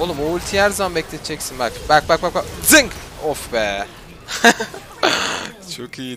Oğlum o ultiyi her zaman bekleteceksin bak. Bak bak bak bak. Zınk! Of be. Çok iyi.